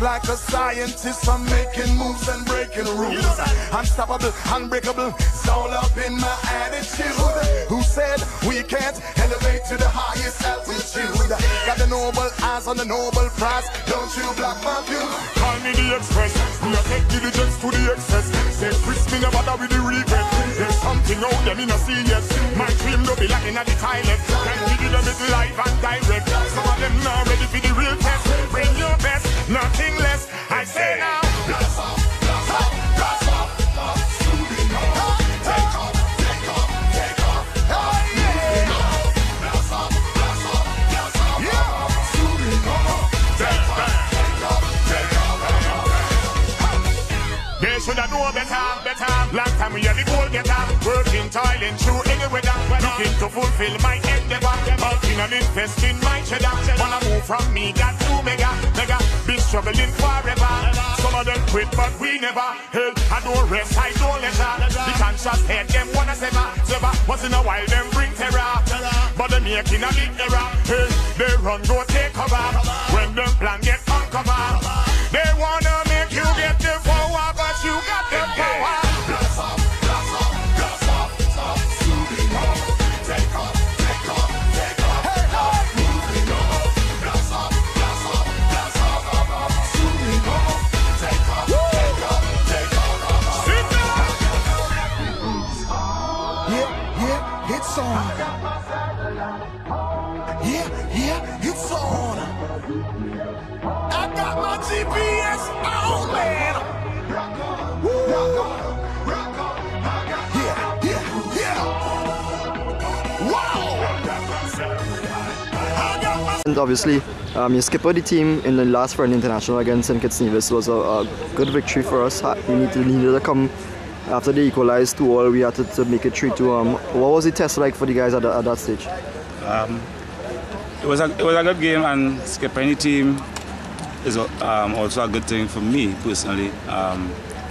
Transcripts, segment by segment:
like a scientist. I'm making moves and breaking rules. Unstoppable, unbreakable, it's all up in my attitude. Who said we can't elevate to the highest altitude? Got the noble eyes on the noble prize. Don't you block my view? Call me the express. Me a take diligence to the excess. Say, Chris, me no bother with the regret. There's something out there me no see yet. My dream don't be lacking at the toilet. Can give them it live should have known better, better. Long time we had the goal getter. Working, toiling through any weather. Looking to fulfill my endeavor. Bulking and investing my cheddar. Wanna move from me, got two mega, mega. Be struggling forever. Some of them quit, but we never. Hell, I don't rest, I don't leisure. The conscious head, them wanna sever, sever. Once in a while, them bring terror. But they making a big error. Hey, they run, go take cover. When them plan get uncovered. They wanna Yeah, yeah, it's on. Yeah, yeah, it's on. I got my GPS on, man. Yeah, yeah, yeah. Wow. And obviously, um, you skipper the team in the last friendly international against St. Kitts Nevis was a, a good victory for us. We need to needed to come after they equalized two all. We had to, to make it three two. Um, what was the test like for the guys at, the, at that stage? It was a it was a good game and skipping any team is um, also a good thing for me personally. Um,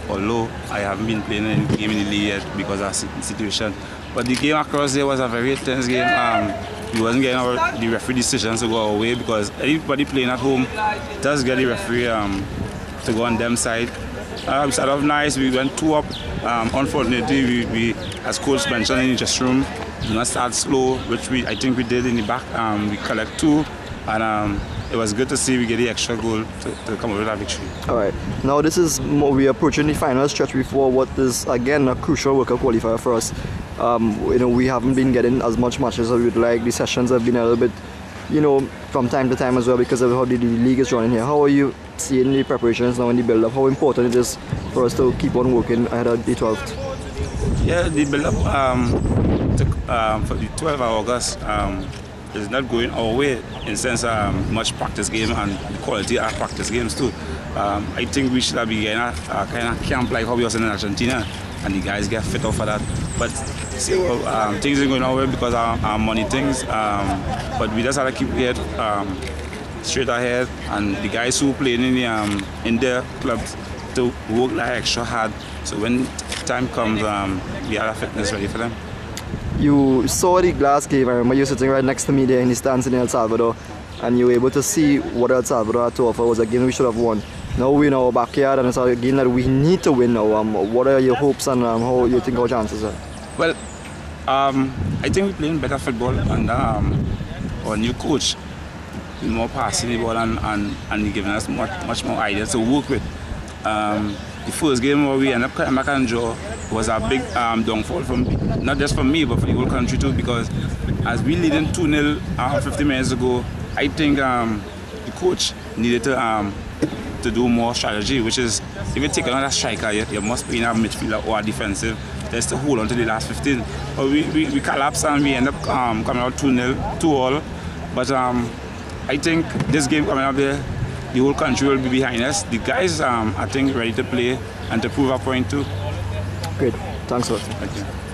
although I haven't been playing any game in the league yet because of the situation, but the game across there was a very intense game. Um, we wasn't getting our, the referee decisions to go our way because everybody playing at home does get the referee um, to go on them side. Um, started off nice. We went two up. Um, unfortunately, we, we, as coach mentioned in the dressing room, do not start slow, which we I think we did in the back. Um, we collect two, and um, it was good to see we get the extra goal to, to come with that victory. All right. Now this is more, we are approaching the final stretch before what is again a crucial World Cup qualifier for us. Um, you know we haven't been getting as much matches as we would like. The sessions have been a little bit, you know, from time to time as well because of how the, league is running here. How are you seeing the preparations now in the build-up? How important it is for us to keep on working ahead of the 12th? Yeah, the build up um, um, for the 12th of August um, is not going our way in sense um, much practice game and quality of practice games too. Um, I think we should been getting a, a kind of camp like how we was in Argentina and the guys get fit off for that. But see, um, things are going our way because of our money things. Um, but we just have to keep it um, straight ahead and the guys who playing in the um, in their clubs to work like extra hard so when time comes um, we have fitness ready for them You saw the glass cave. I remember you sitting right next to me there in the stands in El Salvador, and you were able to see what El Salvador had to offer. It was a game we should have won. Now we're in our backyard, and it's a game that we need to win now. Um, what are your hopes and um, how you think our chances are? well um, I think we're playing better football and um, our new coach is more passing the ball and, and, and giving us much, much more ideas to work with um, the first game where we ended up cutting back and draw was a big um, downfall for me. Not just for me, but for the whole country too, because as we leading 2 0 uh, 50 minutes ago, I think um, the coach needed to um, to do more strategy, which is if you take another striker, you, you must be in a midfielder or a defensive just to hold on to the last 15. But we, we, we collapsed and we end up um, coming out 2 0, 2 all. But um, I think this game coming up there, the whole country will be behind us. The guys, um, I think, ready to play and to prove our point too. Great. Thanks a lot. Thank you.